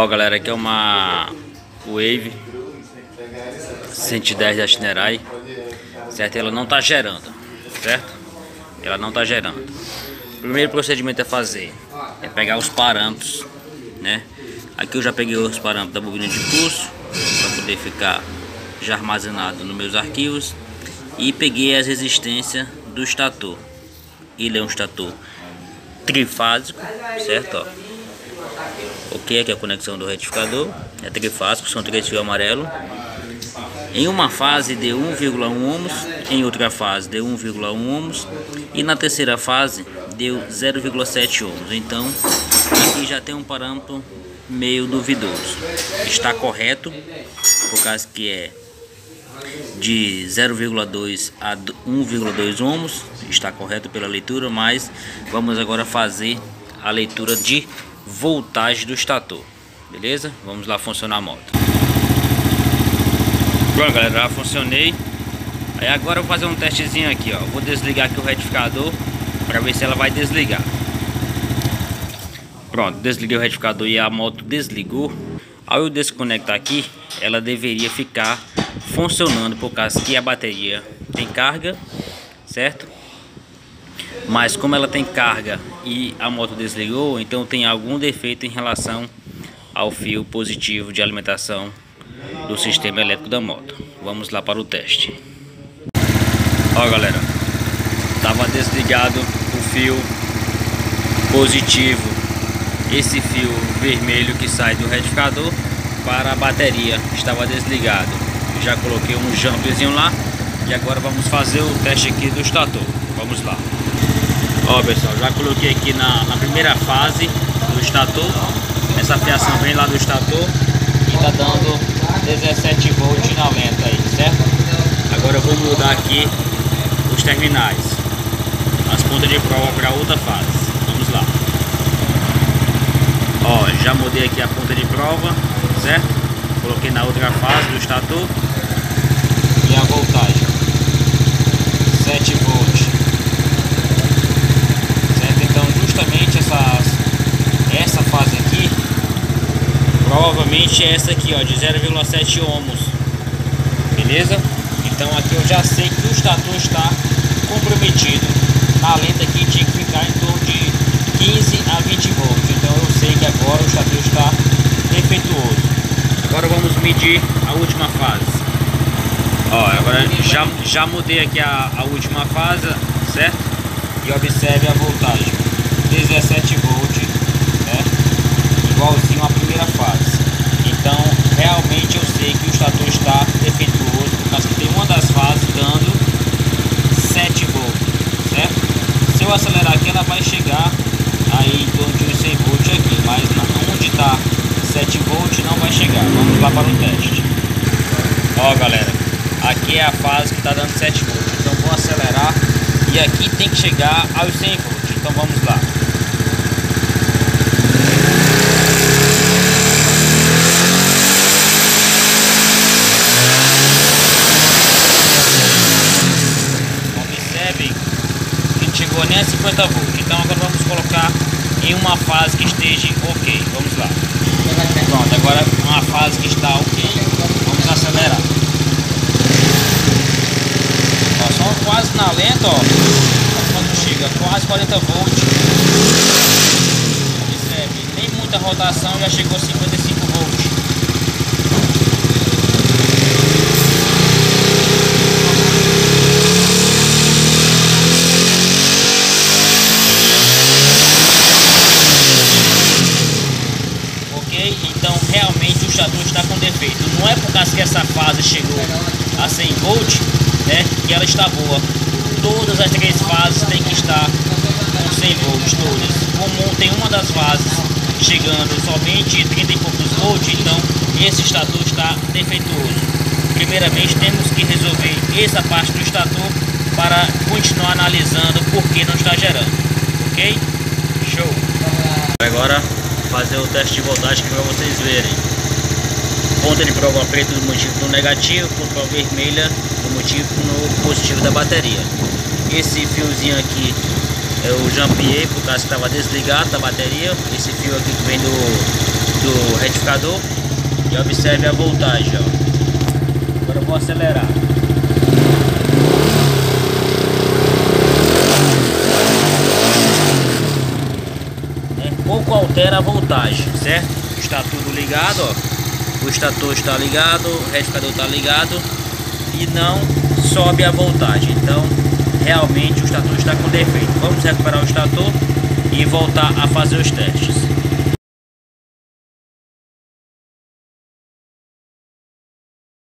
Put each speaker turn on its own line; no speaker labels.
Ó galera, aqui é uma Wave 110 da Shinerai, certo? Ela não tá gerando, certo? Ela não tá gerando. O primeiro procedimento é fazer, é pegar os parâmetros, né? Aqui eu já peguei os parâmetros da bobina de pulso, para poder ficar já armazenado nos meus arquivos. E peguei as resistências do estator. Ele é um estator trifásico, certo? Ó o que é que a conexão do retificador, é trifásico, são três fios amarelos. Em uma fase de 1,1 ohms, em outra fase de 1,1 ohms e na terceira fase deu 0,7 ohms. Então aqui já tem um parâmetro meio duvidoso. Está correto, por causa que é de 0,2 a 1,2 ohms, está correto pela leitura, mas vamos agora fazer a leitura de voltagem do estator. Beleza? Vamos lá funcionar a moto. Pronto, galera, já funcionei. Aí agora eu vou fazer um testezinho aqui, ó. Vou desligar aqui o retificador para ver se ela vai desligar. Pronto, desliguei o retificador e a moto desligou. Ao eu desconectar aqui, ela deveria ficar funcionando por causa que a bateria tem carga, certo? Mas como ela tem carga e a moto desligou, então tem algum defeito em relação ao fio positivo de alimentação do sistema elétrico da moto. Vamos lá para o teste. Ó galera, estava desligado o fio positivo, esse fio vermelho que sai do retificador para a bateria, estava desligado. Já coloquei um jumpzinho lá e agora vamos fazer o teste aqui do estator. Vamos lá. Ó pessoal, já coloquei aqui na, na primeira fase do estator. Essa fiação vem lá do estator e tá dando 17 volts na lenta aí, certo? Agora eu vou mudar aqui os terminais. As pontas de prova para outra fase. Vamos lá. Ó, já mudei aqui a ponta de prova, certo? Coloquei na outra fase do estator. E a voltagem. 7 volts. É essa aqui, ó, de 0,7 ohms. Beleza? Então aqui eu já sei que o estator está comprometido. Na lenta aqui tinha que ficar em torno de 15 a 20 volts. Então eu sei que agora o estator está defeituoso. Agora vamos medir a última fase. Ó, agora já, já mudei aqui a, a última fase, certo? E observe a voltagem. 17 volts, né? Igualzinho à primeira fase. Então realmente eu sei que o estator está defeituoso por causa que tem uma das fases dando 7 volts, certo? Se eu acelerar aqui ela vai chegar aí em torno de uns 100 volts aqui, mas onde está 7 volts não vai chegar. Vamos lá para o teste. Ó galera, aqui é a fase que está dando 7 volts, então vou acelerar e aqui tem que chegar aos 100 volts, então vamos lá. Chegou nem a 50 volts. Então agora vamos colocar em uma fase que esteja ok. Vamos lá. Pronto, agora uma fase que está ok. Vamos acelerar. Ó, só quase na lenta, ó. Quando chega quase 40 volts. Observe, nem muita rotação, já chegou a 55 volts. puxador está com defeito. Não é por causa fase chegou a 100 volts, né, ela está boa. Todas as três fases têm que estar com 100 volts, todas. Como tem uma das fases chegando somente 30 e poucos volts, então esse estator está defeituoso. Primeiramente temos que resolver essa parte do estator para continuar analisando por que não está gerando, ok? Show! Agora fazer o teste de voltagem para vocês verem ponta de prova preta do motivo no negativo, ponta vermelha do motivo no positivo da bateria. Esse fiozinho aqui eu jampiei por causa que estava desligado da bateria. Esse fio aqui que vem do, do retificador e observe a voltagem, ó. Agora eu vou acelerar. É, pouco altera a voltagem, certo? Está tudo ligado, ó. O estator está ligado, o retificador está ligado e não sobe a voltagem. Então, realmente o estator está com defeito. Vamos recuperar o estator e voltar a fazer os testes.